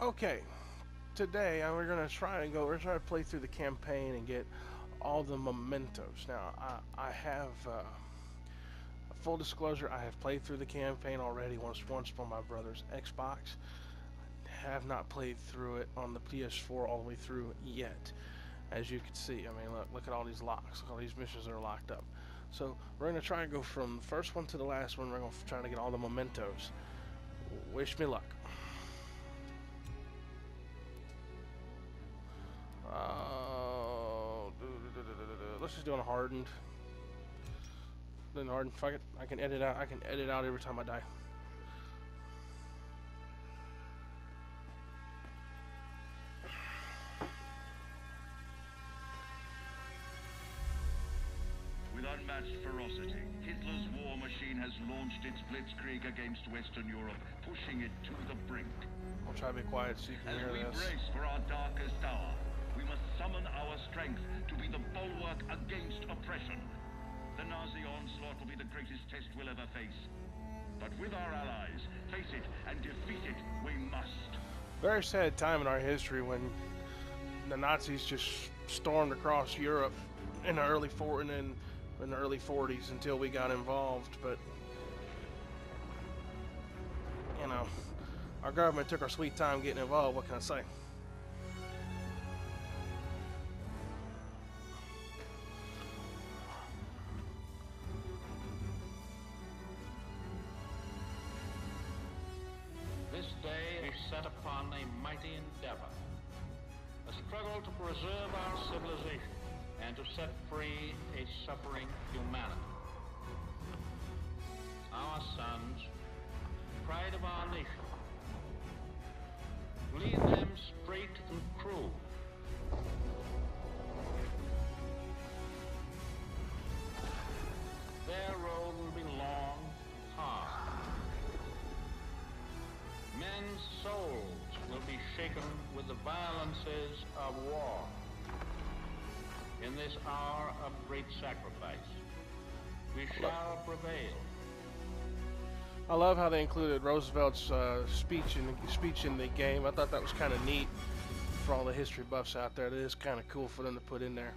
Okay, today uh, we're gonna try and go. We're trying to play through the campaign and get all the mementos. Now, I I have uh, full disclosure. I have played through the campaign already once once on my brother's Xbox. I have not played through it on the PS4 all the way through yet. As you can see, I mean, look look at all these locks. Look all these missions are locked up. So we're gonna try and go from the first one to the last one. We're gonna try to get all the mementos. Wish me luck. Let's just do on hardened. Then hardened. Fuck it. I can edit out. I can edit out every time I die. With unmatched ferocity, Hitler's war machine has launched its blitzkrieg against Western Europe, pushing it to the brink. I'll try to be quiet so you can As hear we this. brace for our darkest hour, summon our strength to be the bulwark against oppression. The Nazi onslaught will be the greatest test we'll ever face. But with our allies, face it and defeat it we must. Very sad time in our history when the Nazis just stormed across Europe in the early four and then in the early 40s until we got involved. But you know, our government took our sweet time getting involved. What can I say? Be shaken with the violences of war. In this hour of great sacrifice, we shall prevail. I love how they included Roosevelt's uh, speech in the speech in the game. I thought that was kind of neat for all the history buffs out there. It is kind of cool for them to put in there.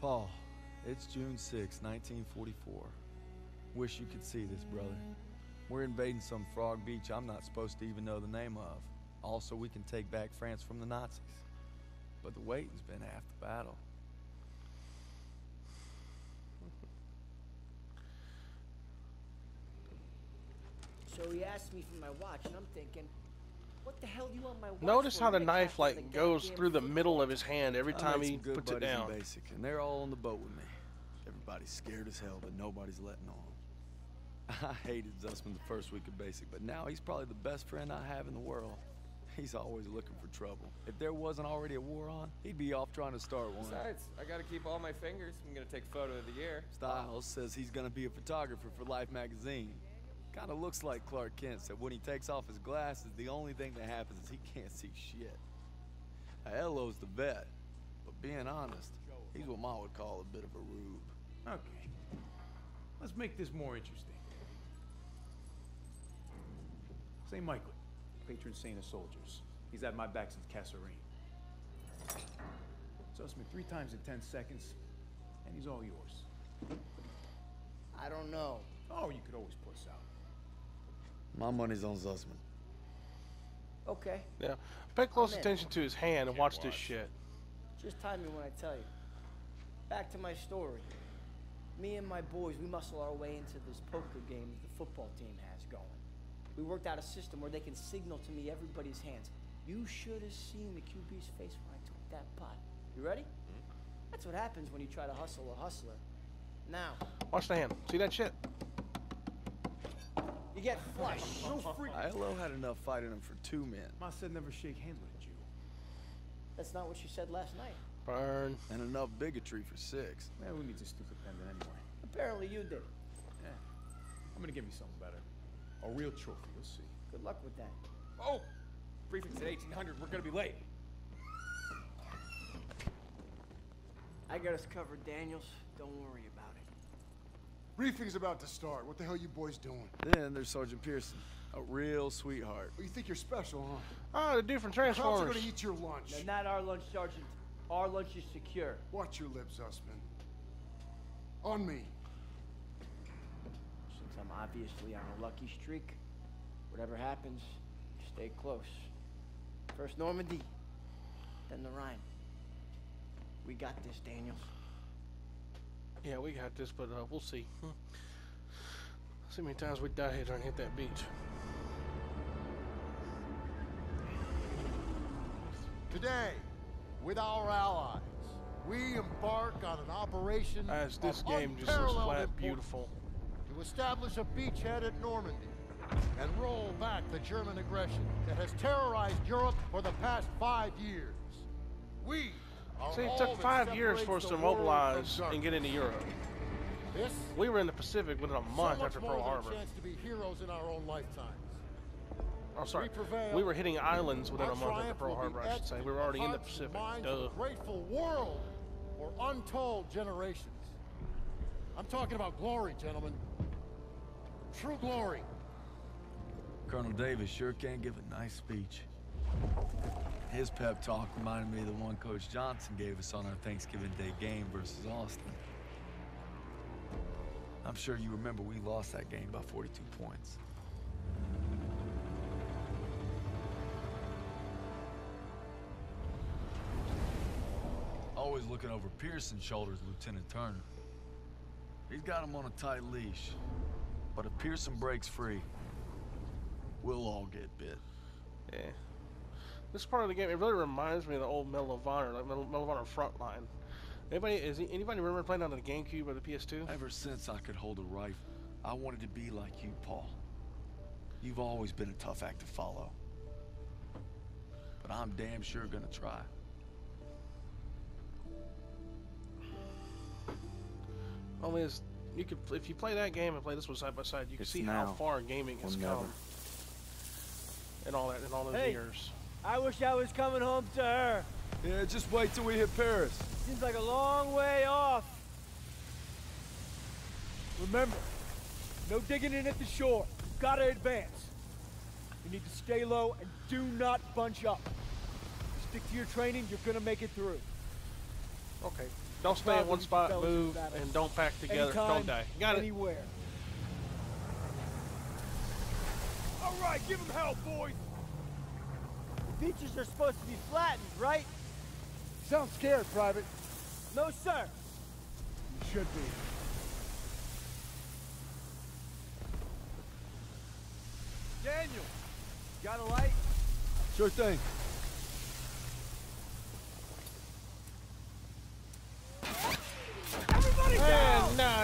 Paul, it's June 6, 1944. Wish you could see this, brother. We're invading some frog beach I'm not supposed to even know the name of. Also, we can take back France from the Nazis. But the waiting's been half the battle. So he asked me for my watch, and I'm thinking, what the hell do you want my watch Notice for? how the knife like the goes through the middle of his hand every time he puts it buddies in down. basic, and they're all on the boat with me. Everybody's scared as hell, but nobody's letting on. I hated Zussman the first week of basic, but now he's probably the best friend I have in the world. He's always looking for trouble. If there wasn't already a war on, he'd be off trying to start one. Besides, I gotta keep all my fingers. I'm gonna take photo of the year. Stiles says he's gonna be a photographer for Life magazine. Kinda looks like Clark Kent said when he takes off his glasses, the only thing that happens is he can't see shit. Now, Aiello's the vet, but being honest, he's what Ma would call a bit of a rube. Okay. Let's make this more interesting. St. Michael, patron saint of soldiers. He's had my back since Kasserine. Suss me three times in 10 seconds, and he's all yours. I don't know. Oh, you could always puss out. My money's on Zussman. Okay, Yeah, pay close attention to his hand and watch this shit. just time me when I tell you. Back to my story. Me and my boys, we muscle our way into this poker game that the football team has going. We worked out a system where they can signal to me everybody's hands. You should have seen the QB's face when I took that pot. You ready? Mm-hmm. That's what happens when you try to hustle a hustler. Now, Watch the hand. See that shit? you get flush. No oh, freak. Aiello had enough fighting him for two men, Ma said never shake hands with a Jew. That's not what you said last night. Burn. and enough bigotry for six. Man, we need a stupid pendant anyway? Apparently you did. Yeah. I'm gonna give you something better. A real trophy, you'll see. Good luck with that. Oh! Briefing's at 1800. We're gonna be late. I got us covered, Daniels. Don't worry about it. Briefing's about to start. What the hell you boys doing? Then there's Sergeant Pearson, a real sweetheart. Oh, you think you're special, huh? Ah, the dude from Cops are Transformers. gonna eat your lunch. No, not our lunch, Sergeant. Our lunch is secure. Watch your lips, Zussman. On me. Since I'm obviously on a lucky streak, whatever happens, stay close. First Normandy, then the Rhine. We got this, Daniels. Yeah, we got this, but uh, we'll see. Hmm. See how many times we die here trying to hit that beach. Today, with our allies, we embark on an operation As this of game just looks unparalleled flat importance beautiful. To establish a beachhead at Normandy and roll back the German aggression that has terrorized Europe for the past five years. We are See, it took five years for us to the world from mobilize and get into Europe. This We were in the Pacific within a month much after Pearl Harbor. to be heroes in our own lifetimes. Oh, sorry. We. We were hitting islands within a month after Pearl Harbor, I should say. We were already in the Pacific. Duh. the grateful world for untold generations. I'm talking about glory, gentlemen. True glory. Colonel Davis sure can give a nice speech. His pep talk reminded me of the one Coach Johnson gave us on our Thanksgiving Day game versus Austin. I'm sure you remember we lost that game by 42 points. Always looking over Pearson's shoulders, Lieutenant Turner. He's got him on a tight leash. But if Pearson breaks free, we'll all get bit. Yeah. This part of the game, it really reminds me of the old Medal of Honor, like Medal, Medal of Honor Frontline. Anybody, is anybody remember playing on the GameCube or the PS2? Ever since I could hold a rifle, I wanted to be like you, Paul. You've always been a tough act to follow. But I'm damn sure gonna try. Only is you could if you play that game and play this one side by side, you can It's see how far gaming has come. never. In all that, in all those Hey. years. I wish I was coming home to her. Yeah, just wait till we hit Paris. Seems like a long way off. Remember, no digging in at the shore. You've got to advance. You need to stay low and do not bunch up. Stick to your training, you're gonna make it through. Okay. Don't stay in one spot, move, battles. and don't pack together. Anytime, don't die. Got it. Anywhere. All right, give him hell, boys. The beaches are supposed to be flattened, right? Sound scared, Private. No, sir. You should be. Daniel, got a light? Sure thing. Everybody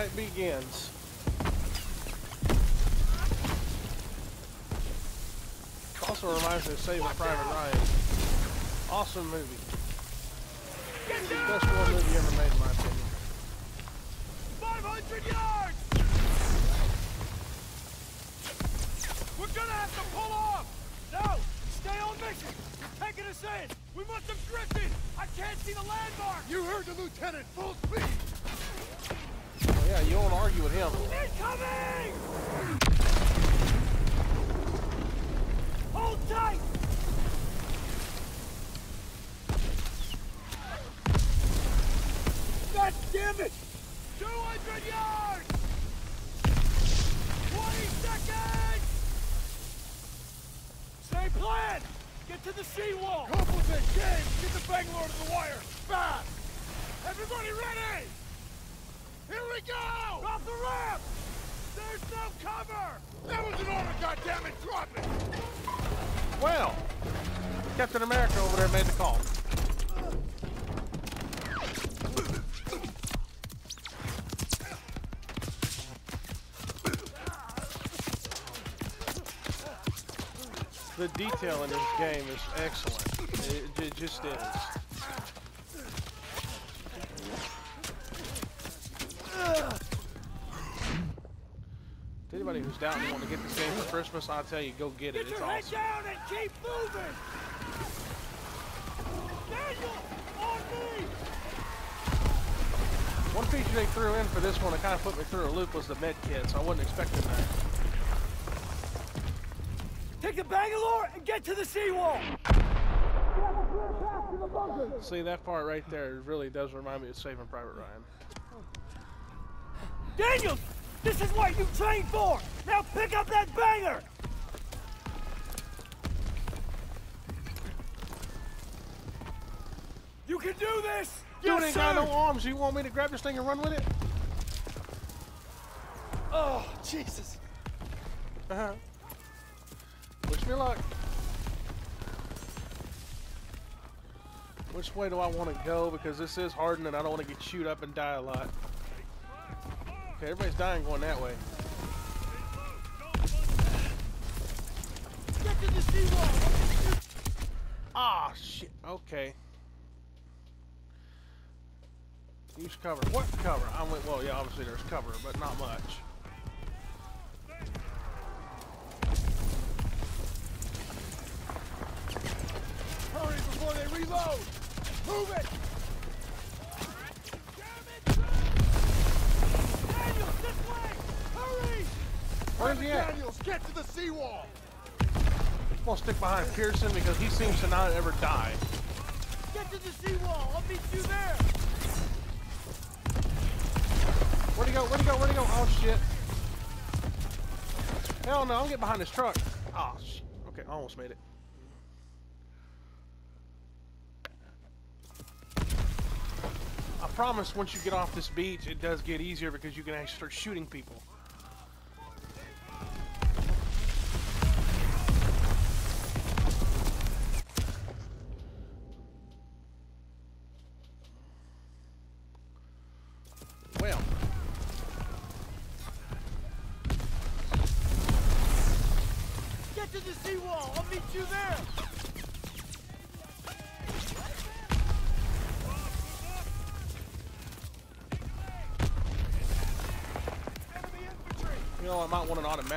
down! It begins. Also reminds me of Saving Private Ryan. Awesome movie. Best war movie ever made, in my opinion. 500 yards! We're gonna have to pull off! No! Stay on mission! You're taking us in! We must have drifted! I can't see the landmark! You heard the lieutenant. Full speed. Yeah, you won't argue with him. Incoming! Hold tight! God damn it! 200 yards! 20 seconds! Same plan! Get to the seawall! Complement, James. Get the Bangalore to the wire. Fast. Everybody ready! Here we go. Off the ramp! There's no cover! That was an order, goddammit. Drop it. Well, Captain America over there made the call. The detail in this game is excellent. It, it just is. Anybody who's doubting to get this game for Christmas, I'll tell you, go get it. Get It's your head awesome. down and keep moving! Daniel! On me! One feature they threw in for this one that kind of put me through a loop was the med kit, so I wasn't expecting that. Take the Bangalore and get to the seawall! See, that part right there really does remind me of Saving Private Ryan. Daniels! This is what you trained for! Now pick up that banger! You can do this! Dude yes, ain't sir! got no arms. You want me to grab this thing and run with it? Oh, Jesus! Uh-huh. Wish me luck. Which way do I want to go? Because this is hardened and I don't want to get chewed up and die a lot. Okay, everybody's dying going that way. Get to the seawall! Ah, shit. Okay. Use cover. What cover? I went, well, yeah, obviously there's cover, but not much. Hurry before they reload! Move it! Daniels, this way! Hurry! Where's he at? Daniels, get to the seawall! I'm gonna stick behind Pearson because he seems to not ever die. Get to the seawall! I'll meet you there! Where'd he go? Where'd he go? Where'd he go? Oh shit. Hell no, I'm getting behind this truck. Ah, oh shit. Okay, I almost made it. I promise once you get off this beach, it does get easier because you can actually start shooting people.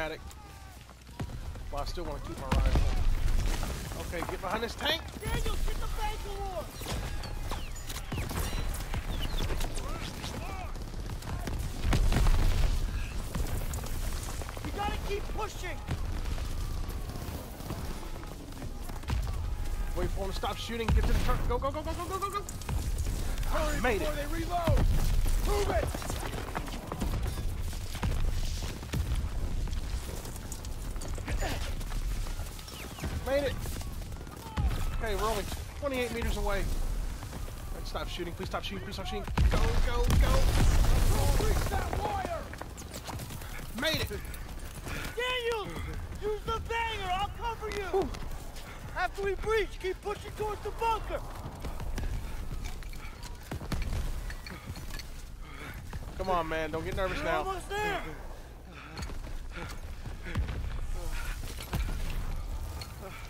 Automatic. But I still want to keep my rifle. Okay, get behind this tank. Daniels, get the! You gotta keep pushing! Wait for him to stop shooting. Get to the truck. Go, go, go, go, go, go, go, go. Hurry Made before it. they reload! Move it! Made it. Okay, we're only 28 meters away. Right, stop shooting. Please stop shooting. Please stop shooting. Go, go, go. Reach that wire! Made it. Daniels! Use the banger! I'll cover you! After we breach, keep pushing towards the bunker! Come on, man. Don't get nervous We're now. almost there!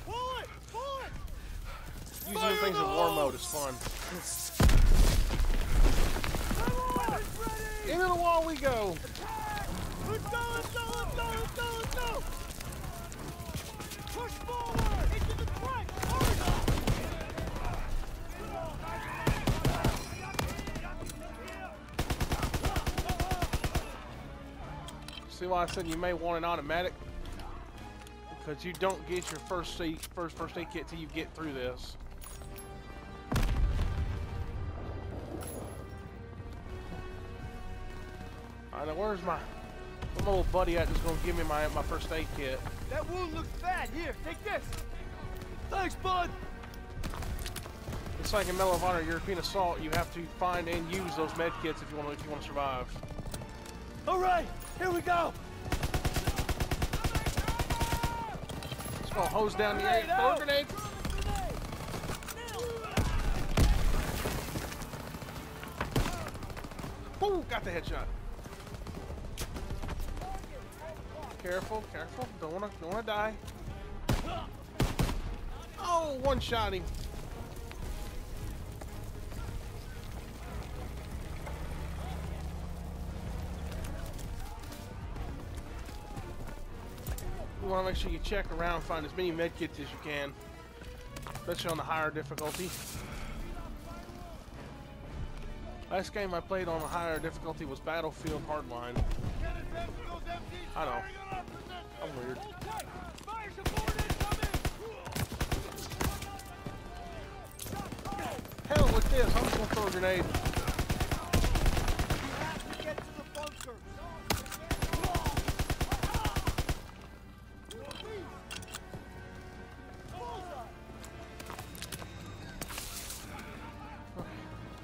Pull it! Pull it! Using things in fun. Come on! Ready! Into the wall we go. Let's go! Let's go! Let's go! Let's go! Let's go! Push forward! Into the front! See why I said you may want an automatic? Because you don't get your first aid, first first aid kit till you get through this. I where's my, my little buddy at that's gonna give me my my first aid kit. That wound looks bad. Here, take this. Thanks, bud. It's like in Medal of Honor European Assault, you have to find and use those med kits if you want to if you want to survive. All right, here we go. It's gonna hose down the air. Throw a grenade. Woo, got the headshot. Careful, careful. Don't wanna don't wanna die. Oh, one shot him. You want to make sure you check around, find as many med kits as you can, especially on the higher difficulty. Last game I played on a higher difficulty was Battlefield Hardline. I know. I'm weird. Hell with this, I'm just gonna throw a grenade.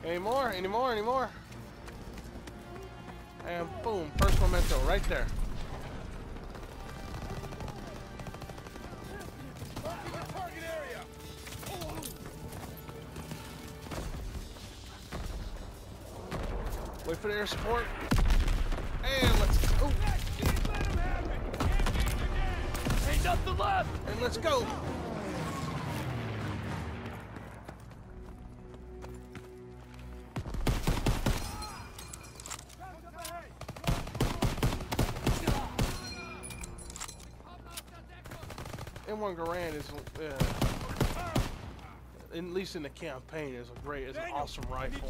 Any more? Any more? Any more? And boom, first memento right there. Wait for the air support. And let's go. Ain't nothing left! And let's go. M1 Garand is, uh, at least in the campaign, is a great, is an awesome rifle.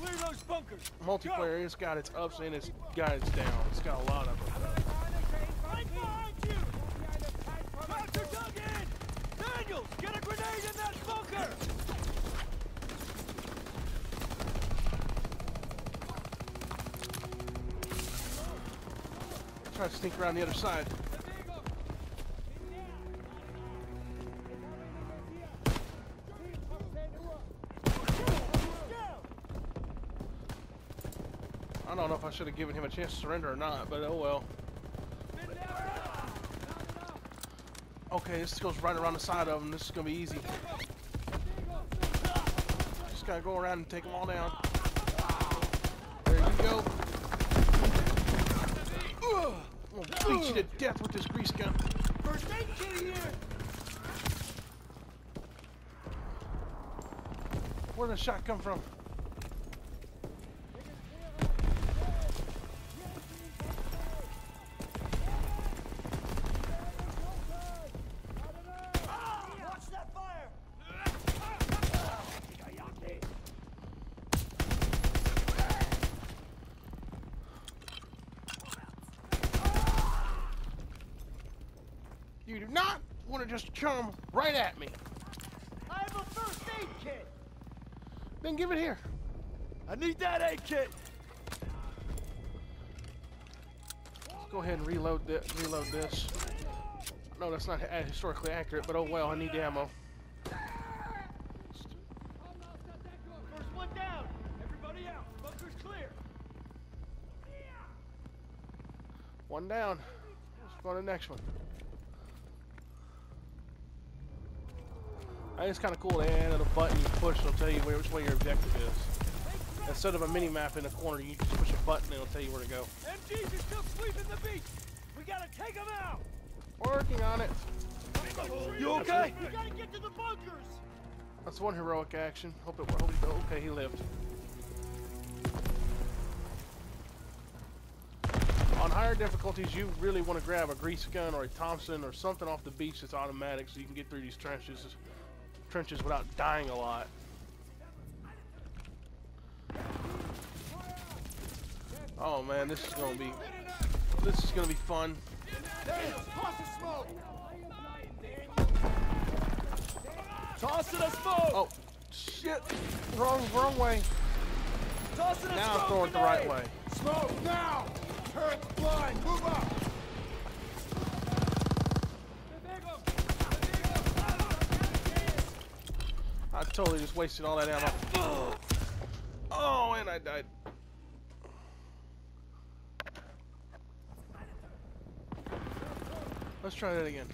Need you and Zussman to take point and clear those bunkers. Multiplayer, it's got its ups and it's got its downs. It's got a lot of them. Right behind you! Shots dug in! Daniels, get a grenade in that bunker! Try to sneak around the other side. Should have given him a chance to surrender or not, but oh well. Okay, this goes right around the side of him. This is gonna be easy. Just gotta go around and take them all down. There you go. I'm gonna beat you to death with this grease gun. Where did the shot come from? Come right at me. I have a first aid kit! Then give it here. I need that aid kit! Let's go ahead and reload this. Reload this. No, that's not historically accurate, but oh well. I need the ammo. First one down! Everybody out! Bunker's clear! One down. Let's go to the next one. I think it's kind of cool. They added a button you push. It'll tell you where, which way your objective is. Instead of a mini map in the corner, you just push a button and it'll tell you where to go. MGs are still sweeping the beach! We gotta take them out! Working on it. You okay? We gotta get to the bunkers! That's one heroic action. Hope it. Hope he, okay, he lived. On higher difficulties, you really want to grab a grease gun or a Thompson or something off the beach that's automatic, so you can get through these trenches, trenches without dying a lot. Oh man, this is gonna be. This is gonna be fun. Tossing a smoke! Oh, shit! Wrong, wrong way. Tossing a Now smoke throw it the right way. Smoke now! Turret's blind! Move up! I totally just wasted all that ammo. Oh, and I died. Let's try that again.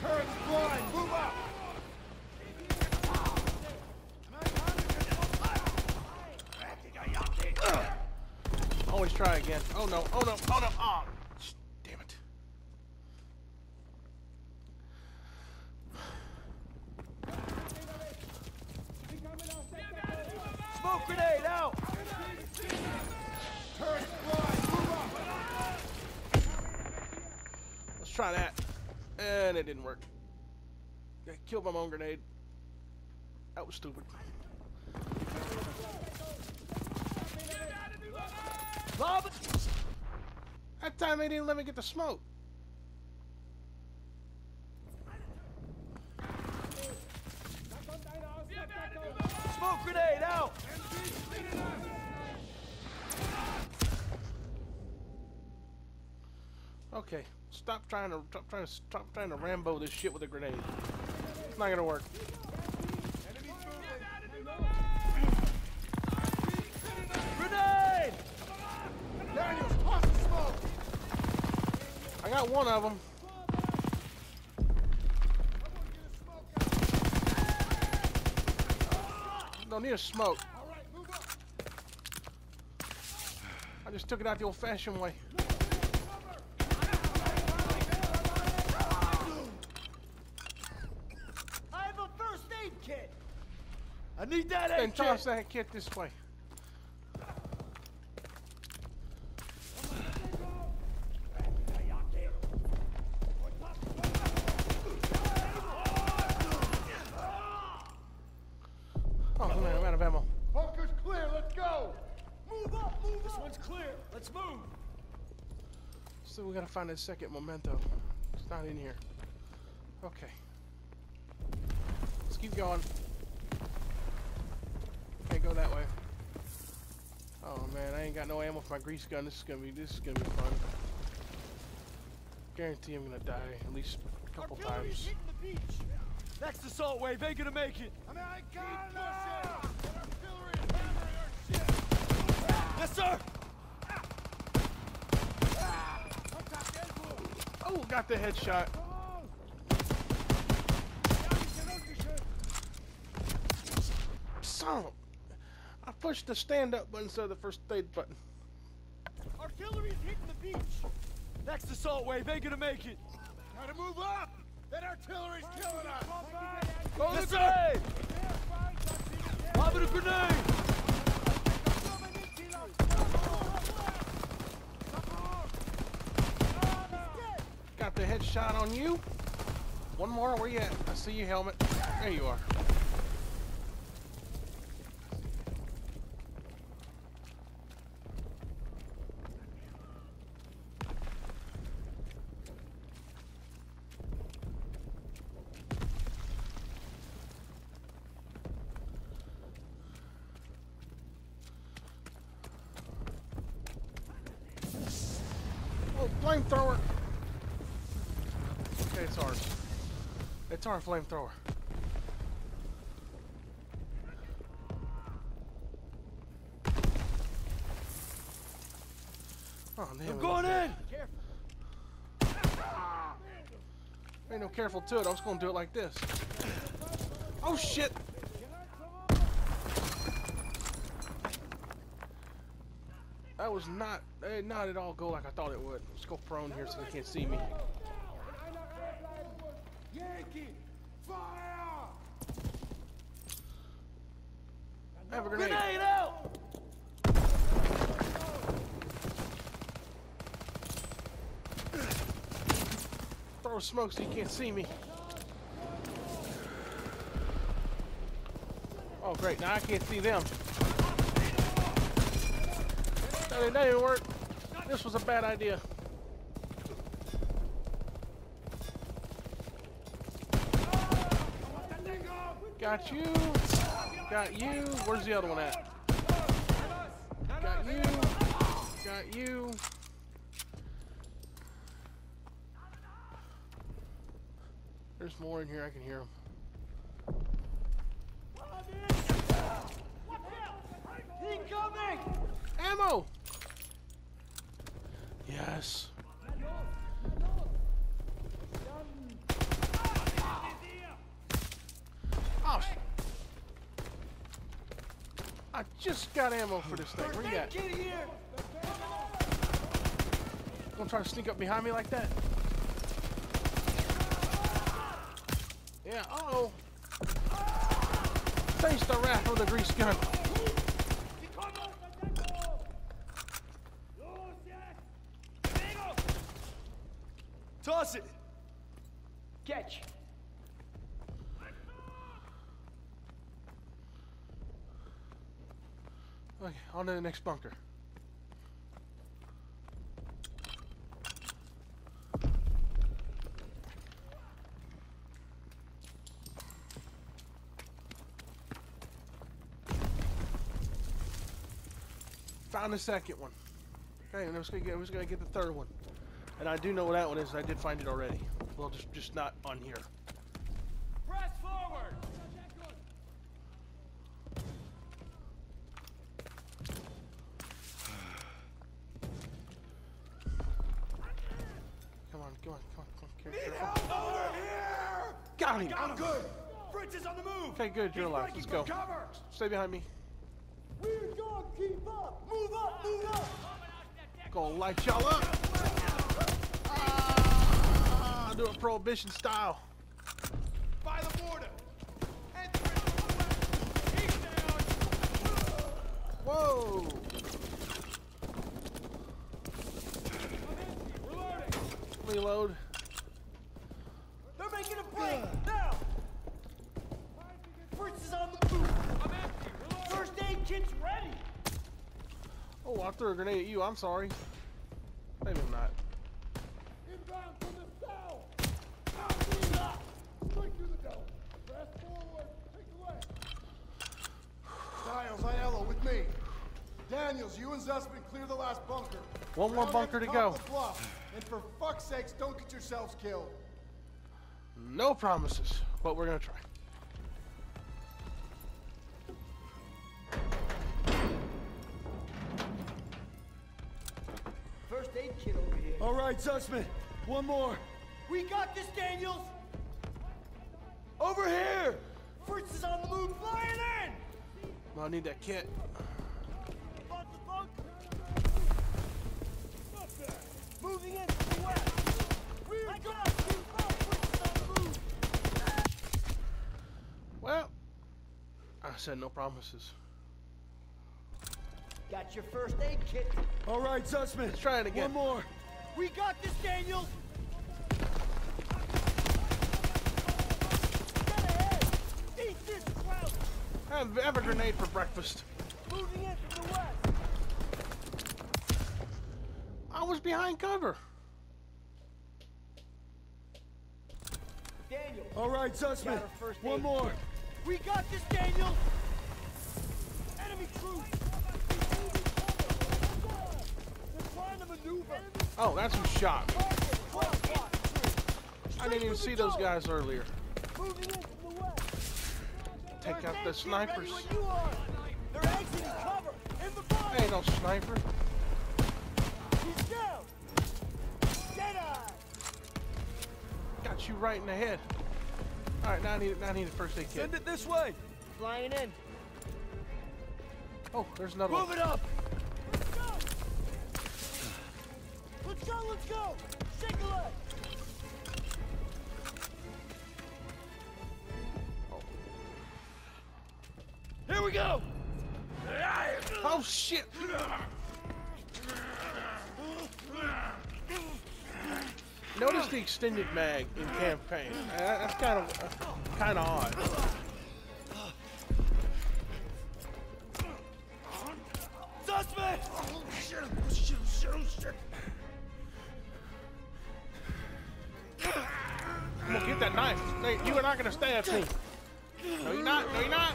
Turret's blind! Move up! Always try again. Oh no, oh no, oh no, oh! sh- Damn it. Smoke grenade out! Turret's blind! Move up! Let's try that. Didn't work. I killed my own grenade. That was stupid. Bob! That time they didn't let me get the smoke. Smoke grenade out! Okay, stop trying to stop trying to stop trying to Rambo this shit with a grenade. It's not gonna work. Grenade! Daniels, smoke! I got one of them. Don't need a smoke. I just took it out the old-fashioned way. I have a first aid kit! I need that Then aid toss kit! that kit this way. Oh man, I'm out of ammo. Bunker's clear, let's go! Move up, move up! This one's clear. Let's move. So we gotta find that second memento. It's not in here. Okay. Let's keep going. Can't go that way. Oh man, I ain't got no ammo for my grease gun. This is gonna be this is gonna be fun. Guarantee I'm gonna die at least a couple Artillery's times. hitting the beach. Next assault wave ain't gonna make it. Americana! That artillery is hammering our shit! Yes, sir. Oh, got the headshot. Son, of a- I pushed the stand-up button instead of the first aid button. Artillery's hitting the beach. Next assault wave ain't gonna make it. Gotta move up! That artillery's killing us! Go yes, sir. Lobbing a grenade. Got the headshot on you. One more, where you at? I see your helmet. There you are. Flamethrower! Okay, it's ours. It's our flamethrower. Oh, damn. I'm going in. Ain't no careful to it. I was gonna do it like this. Oh shit! That was not, that did not at all go like I thought it would. Let's go prone here so they can't see me. Yankee! Fire! I have a grenade. Grenade out. Throw smoke so you can't see me. Oh great, now I can't see them. That didn't work. This was a bad idea. Got you. Got you. Where's the other one at? Got you. Got you. There's more in here. I can hear them. Incoming. Ammo! Yes. Oh, sh- I just got ammo for this thing. Where you at? Get here. Gonna try to sneak up behind me like that? Yeah, uh oh. Face the wrath of the grease gun. does it! Catch! Okay, on to the next bunker. Found the second one. Okay, and I was get, gonna get the third one and I do know what that one is. I did find it already. Well, just just not on here. Press forward! Come on, come on, come on, come on. Need Careful. Over here! Got him. I'm good! Fritz is on the move! Okay, good. You're alive. Let's go. Cover! Stay behind me. Weird dog, keep up! Move up, move up! Gonna light y'all up. Ah, do it prohibition style. By the border! Whoa! Reload. They're making a break! Now! Fritz is on the move! I'm empty! First aid kit's ready! Oh, I threw a grenade at you. I'm sorry. Maybe I'm not. Inbound from the south! Out up! Straight through the dome! Press forward! Take away! Niles, Aiello, with me. Daniels, you and Zussman clear the last bunker. One more Round bunker to go. of the bluff. And for fuck's sakes, don't get yourselves killed. No promises, but we're gonna try. First aid kit over here. All right, Zussman. One more. We got this, Daniels! Over here! Fritz is on the move, flying in! Well, I need that kit. Moving in to the west! We're got keep up! Fritz is on the move! Well, I said no promises. Got your first aid kit. All right, Zussman. Let's try it again. One more. We got this, Daniels! Get ahead! Eat this, Kraut! Have, have a grenade for breakfast. Moving in from the west! I was behind cover. Daniel. All right, Zussman. Got our first One more. We got this, Daniel. Enemy troops! They're trying to maneuver! Oh, that's who shot me. I didn't even see those guys earlier. Moving in from the west! Take out the First aid kit ready snipers. when you are. They're exiting cover! In the fire! Ain't no sniper. You right in the head. All right, now I need, now I need a first aid kit. Send it this way. Flying in. Oh, there's another Move one. it up. Let's go! Let's go, let's go! Shake a leg! Here we go. Oh shit! Notice the extended mag in campaign. Uh, That's kind of kind of odd. Come on, get that knife. You are not gonna stab me. No, you're not. No, you're not.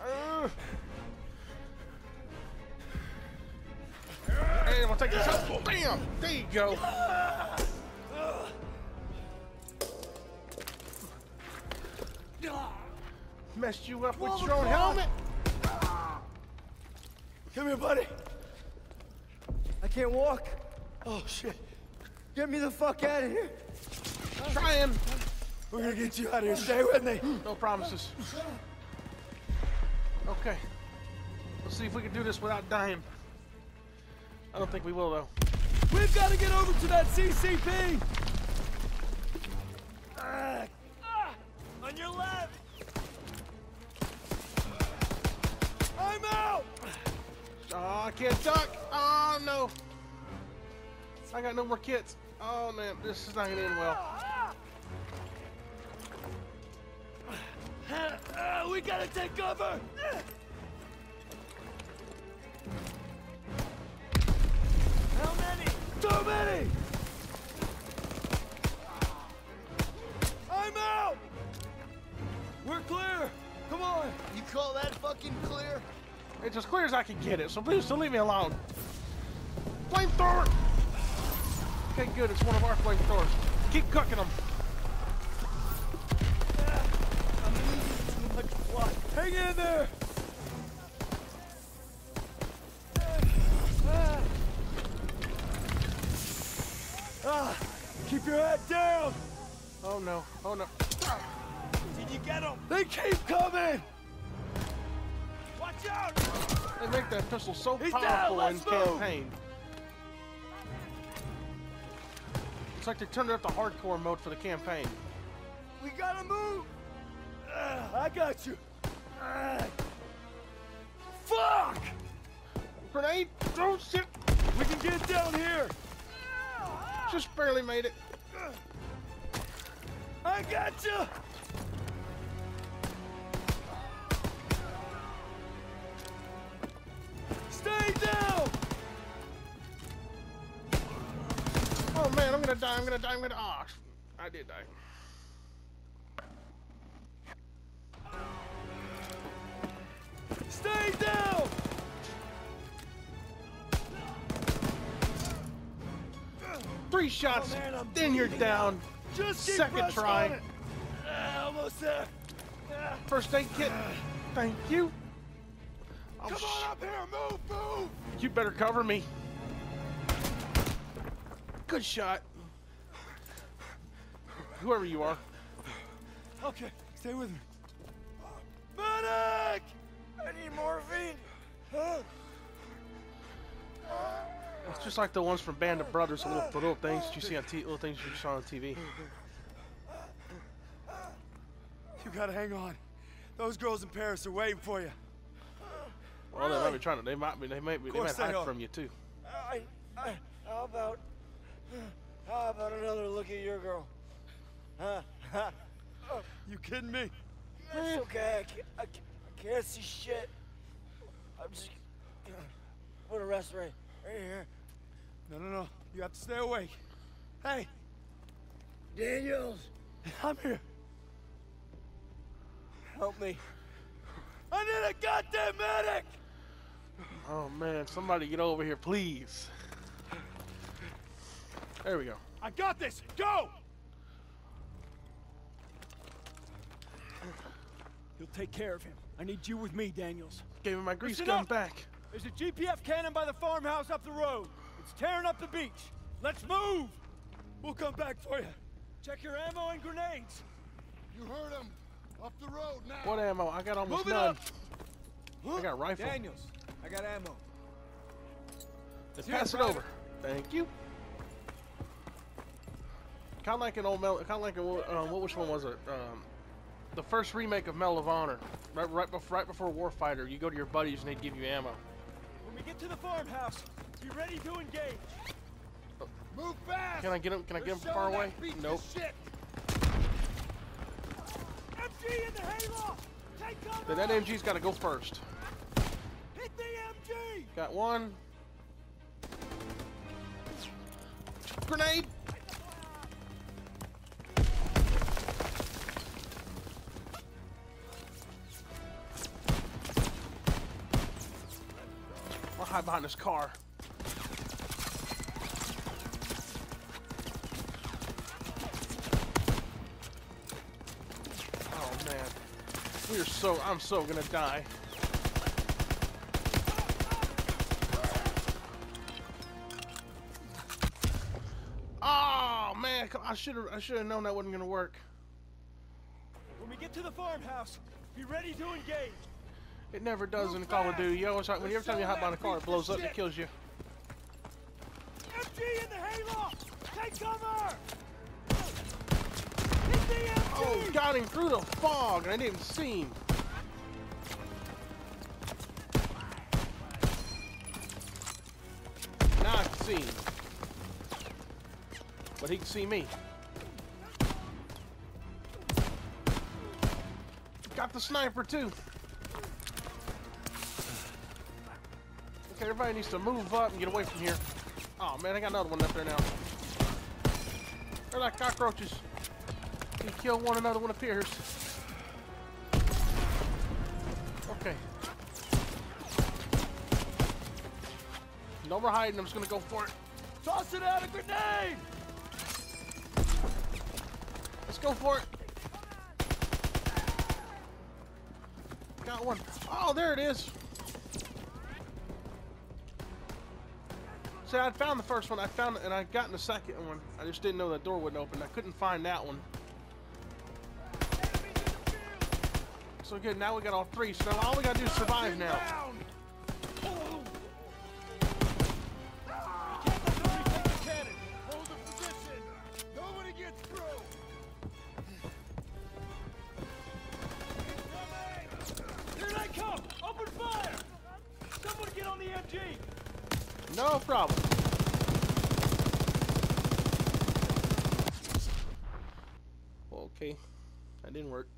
Uh. Hey, I'm gonna take this. Bam! There you go. Messed you up with your own helmet. Come here, buddy. I can't walk. Oh shit. Get me the fuck out of here. Try him. We're gonna get you out of here. Stay with me. No promises. Okay. Let's see if we can do this without dying. I don't think we will, though. We've got to get over to that CCP. Ah, on your left! I'm out. Oh, I can't duck. Oh, no. I got no more kits. Oh, man. This is not going to end well. Ah, Uh, we gotta take cover! Too many! I'm out! We're clear! Come on! You call that fucking clear? It's as clear as I can get it, so please don't leave me alone. Flamethrower! Okay, good. It's one of our flamethrowers. Keep cooking them. I'm losing too much blood. Hang in there! No. Oh no. Did you get him? They keep coming! Watch out! They make that pistol so He's powerful in move. campaign. It's like they turned it up to hardcore mode for the campaign. We gotta move! Ah, I got you! Ah. Fuck! Grenade! Oh shit! We can get down here! Just barely made it. I got you! Stay down! Oh man, I'm gonna die. I'm gonna die. I'm gonna. Ah, I did die. Stay down! Three shots, Oh, man, then you're down. Just keep Second try. Ah, almost there. Ah. First aid kit. Thank you. Oh, Come on up here, move, move! You better cover me. Good shot. Whoever you are. Okay, stay with me. Medic! I need morphine! It's just like the ones from Band of Brothers, the little, the little things that you see on t- little things you saw on TV. You gotta hang on. Those girls in Paris are waiting for you. Well, they might be trying to. They might be. They might be. They might course they from you too. I, I, how about, how about another look at your girl? Huh? You kidding me? It's okay. I can't, I, can't, I can't see shit. I'm just put a rest right, here. No, no, no. You have to stay awake. Hey, Daniels, I'm here. help me. I need a goddamn medic! Oh man, somebody get over here, please. There we go. I got this. Go. You'll take care of him. I need you with me, Daniels. Gave him my grease gun back. There's a GPF cannon by the farmhouse up the road. It's tearing up the beach. Let's move. We'll come back for you. Check your ammo and grenades. You heard him. Up the road now. What ammo? I got almost Move it none. up. I got rifle. Daniels, I got ammo. Let's pass it Private. over. Thank you. Kind of like an old Mel. Kind of like a um, what? Which one was it? Um, the first remake of Medal of Honor. Right, right before, right before Warfighter, you go to your buddies and they give you ammo. We get to the farmhouse, be ready to engage. Move fast. Can I get him? Can I get him far away? Nope. Shit. MG in the hayloft. Take cover. Then that MG's got to go first. Hit the MG. Got one. Grenade. Hide behind this car. Oh man. We are so I'm so gonna die. Oh man, I should have I should have known that wasn't gonna work. When we get to the farmhouse, be ready to engage. It never does in Call of Duty. You always when every time you hop behind a car, it blows up and it kills you. MG in the hayloft. Take cover. Oh, got him through the fog, and I didn't even see him. Now I can see him. But he can see me. got the sniper too. Okay, everybody needs to move up and get away from here. Oh man, I got another one up there now. They're like cockroaches. You kill one, another one appears. Okay. No more hiding, I'm just gonna go for it. Toss it out a grenade! Let's go for it. Got one. Oh, there it is. See, I found the first one. I found it, and I got in the second one. I just didn't know that door wouldn't open. I couldn't find that one. So good. Now we got all three. So now all we gotta do is survive now. The! Open fire! Someone get on the MG! No problem. Okay, that didn't work.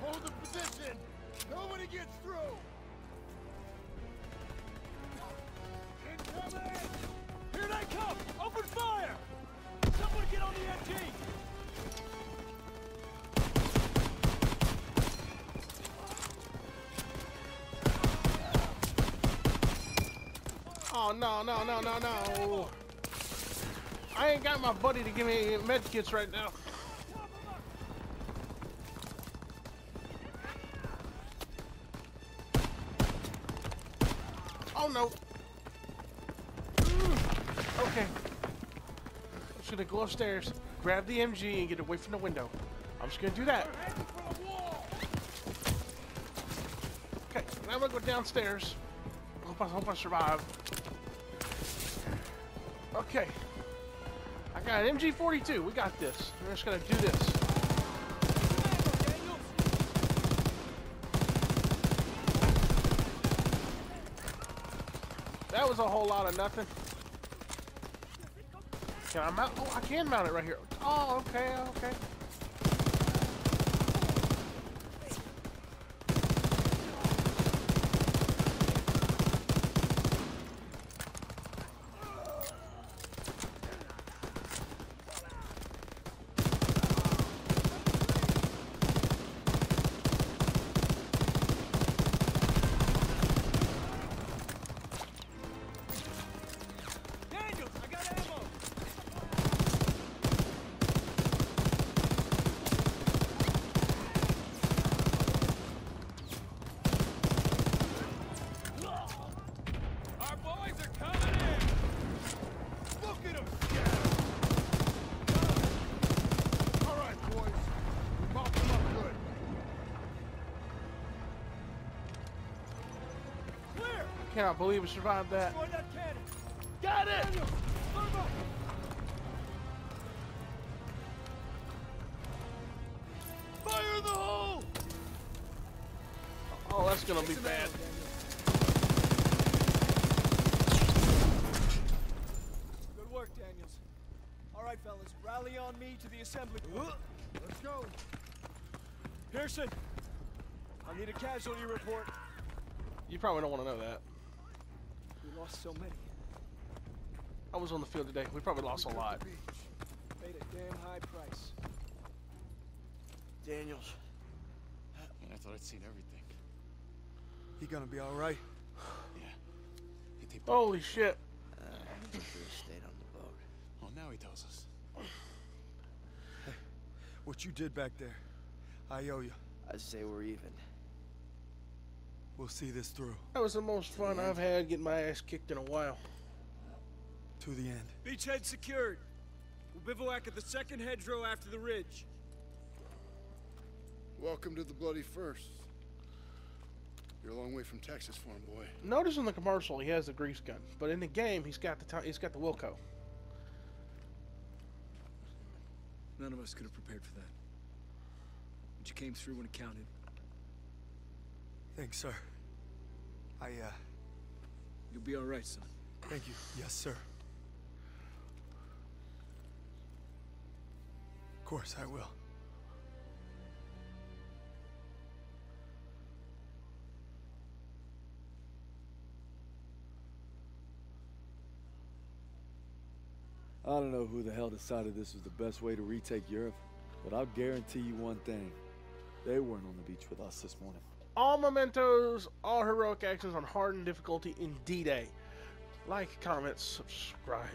Hold the position! Nobody gets through! No no no no no! I ain't got my buddy to give me med kits right now. Oh no! Mm, Okay. I'm just gonna go upstairs, grab the MG, and get away from the window. I'm just gonna do that. Okay, now I'm gonna go downstairs. Hope I, hope I survive. Okay. I got an MG42. We got this. We're just gonna do this. That was a whole lot of nothing. Can I mount? Oh, I can mount it right here. Oh, okay, okay. Daniels, I got ammo! Our boys are coming in! Look at them All right, boys. We mopped them up good. Clear! I cannot believe we survived that. That! Got it! Daniels! Fire in the hole! Oh, that's gonna be bad. Good work, Daniels. All right, fellas, rally on me to the assembly point. Let's go. Pierson, I need a casualty report. You probably don't want to know that. We lost so many. I was on the field today. We probably lost a lot. Paid a damn high price. Daniels. Man, I thought I'd seen everything. He gonna be all right? Yeah. Holy shit. Uh, he stayed on the boat. Oh, now he tells us. What you did back there, I owe you. I'd say we're even. We'll see this through That was the most fun I've had getting my ass kicked in a while. to the end. Beachhead secured. We'll bivouac at the second hedgerow after the ridge. Welcome to the Bloody First. You're a long way from Texas, farm boy. Notice in the commercial he has the grease gun, but in the game he's got the he's got the Wilco. None of us could have prepared for that. But you came through when it counted. Thanks, sir. I, uh... You'll be all right, son. Thank you. Yes, sir. Of course, I will. I don't know who the hell decided this was the best way to retake Europe, but I'll guarantee you one thing. They weren't on the beach with us this morning all mementos, all heroic actions on hard and difficulty in D-Day. Like, comment, subscribe.